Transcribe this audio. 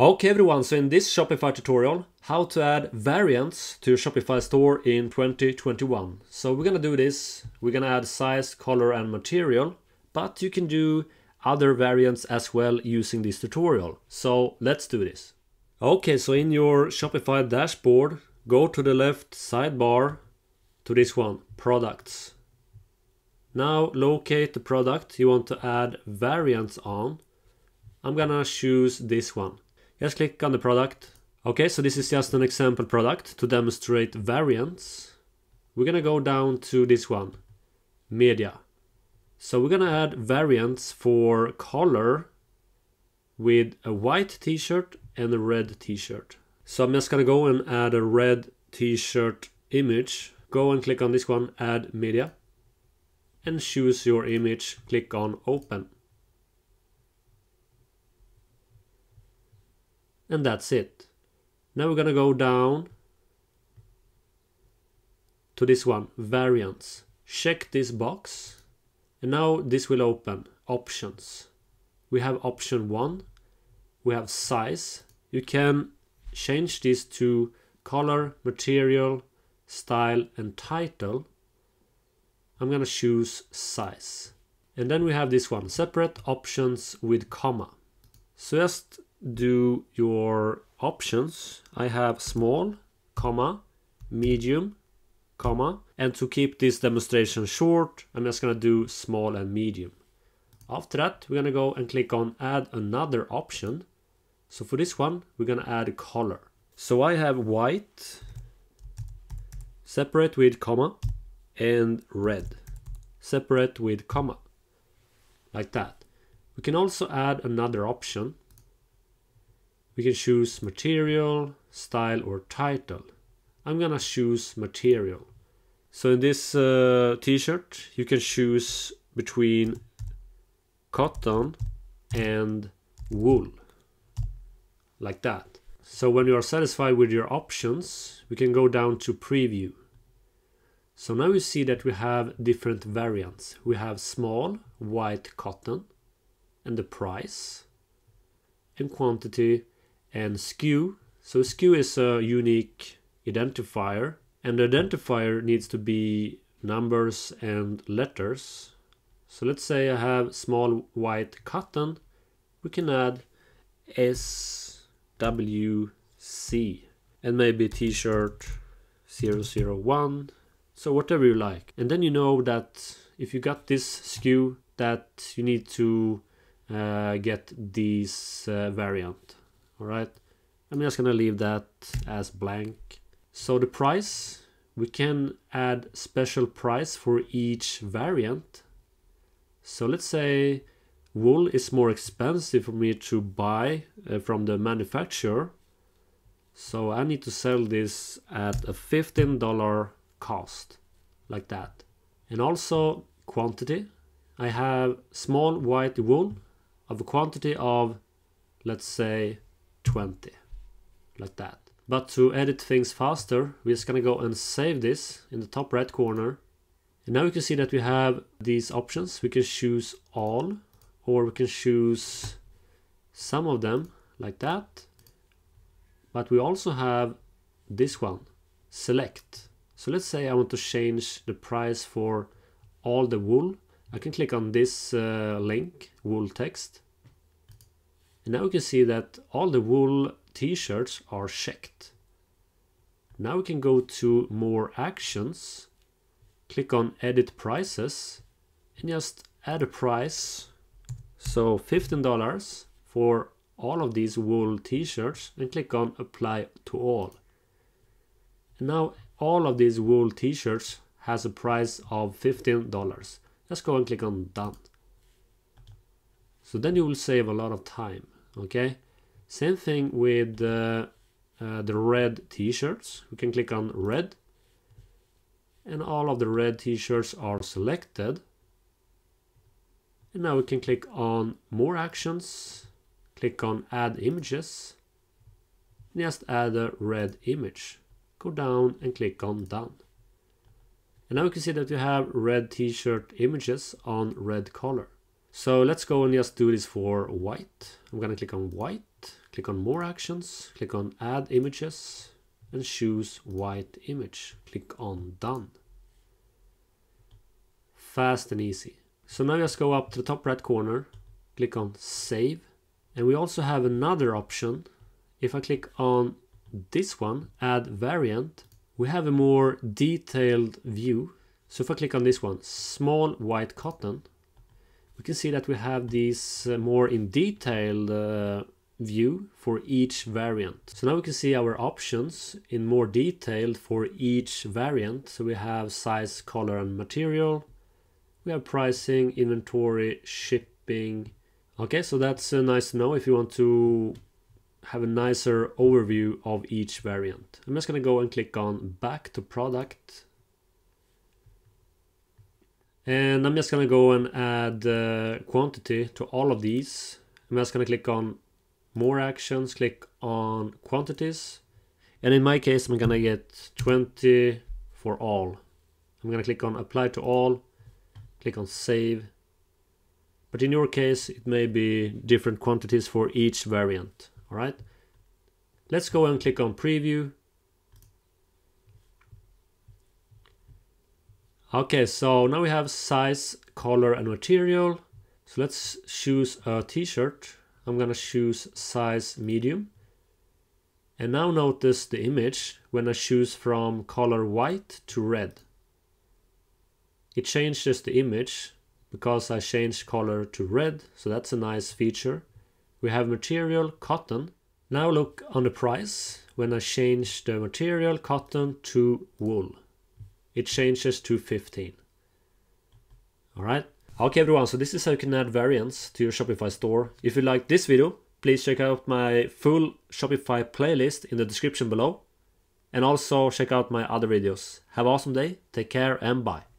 Okay everyone, so in this Shopify tutorial, how to add variants to your Shopify store in 2021. So we're gonna do this, we're gonna add size, color and material, but you can do other variants as well using this tutorial. So let's do this. Okay, so in your Shopify dashboard, go to the left sidebar to this one, products. Now locate the product you want to add variants on. I'm gonna choose this one. Just click on the product. Okay, so this is just an example product to demonstrate variants. We're gonna go down to this one, media. So we're gonna add variants for color with a white t-shirt and a red t-shirt. So I'm just gonna go and add a red t-shirt image. Go and click on this one, add media. And choose your image, click on open. And that's it. Now we're gonna go down to this one, variants. Check this box and now this will open, options. We have option one, we have size. You can change this to color, material, style and title. I'm gonna choose size. And then we have this one, separate options with comma. So just do your options, I have small, comma, medium, comma, and to keep this demonstration short, I'm just gonna do small and medium. After that, we're gonna go and click on add another option. So for this one, we're gonna add color. So I have white, separate with comma, and red, separate with comma, like that. We can also add another option we can choose material, style or title. I'm gonna choose material. So in this uh, t-shirt you can choose between cotton and wool like that. So when you are satisfied with your options we can go down to preview. So now you see that we have different variants. We have small white cotton and the price and quantity and SKU. So SKU is a unique identifier and the identifier needs to be numbers and letters. So let's say I have small white cotton. We can add SWC and maybe t-shirt 001. So whatever you like. And then you know that if you got this SKU that you need to uh, get this uh, variant all right I'm just gonna leave that as blank. So the price we can add special price for each variant. So let's say wool is more expensive for me to buy uh, from the manufacturer. So I need to sell this at a $15 cost like that. And also quantity. I have small white wool of a quantity of let's say 20 like that. But to edit things faster we're just gonna go and save this in the top right corner. And now you can see that we have these options. We can choose all or we can choose some of them like that. But we also have this one select. So let's say I want to change the price for all the wool. I can click on this uh, link wool text now we can see that all the wool t-shirts are checked. Now we can go to more actions, click on edit prices and just add a price. So $15 for all of these wool t-shirts and click on apply to all. And now all of these wool t-shirts has a price of $15. Let's go and click on done. So then you will save a lot of time, okay? Same thing with uh, uh, the red t-shirts. We can click on red and all of the red t-shirts are selected. And now we can click on more actions, click on add images, and just add a red image. Go down and click on done. And now we can see that we have red t-shirt images on red color. So let's go and just do this for white. I'm gonna click on white, click on more actions, click on add images and choose white image. Click on done. Fast and easy. So now just go up to the top right corner, click on save. And we also have another option. If I click on this one, add variant, we have a more detailed view. So if I click on this one, small white cotton, we can see that we have this uh, more in detailed uh, view for each variant. So now we can see our options in more detail for each variant. So we have size, color and material. We have pricing, inventory, shipping. Okay, so that's uh, nice to know if you want to have a nicer overview of each variant. I'm just going to go and click on back to product. And I'm just to go and add uh, quantity to all of these. I'm just to click on more actions, click on quantities. And in my case, I'm to get 20 for all. I'm to click on apply to all, click on save. But in your case, it may be different quantities for each variant. All right. Let's go and click on preview. Okay, so now we have size, color and material. So let's choose a t-shirt. I'm gonna choose size medium. And now notice the image when I choose from color white to red. It changes the image because I changed color to red, so that's a nice feature. We have material cotton. Now look on the price when I change the material cotton to wool. It changes to 15. Alright. Okay everyone, so this is how you can add variants to your Shopify store. If you like this video, please check out my full Shopify playlist in the description below. And also check out my other videos. Have an awesome day, take care and bye.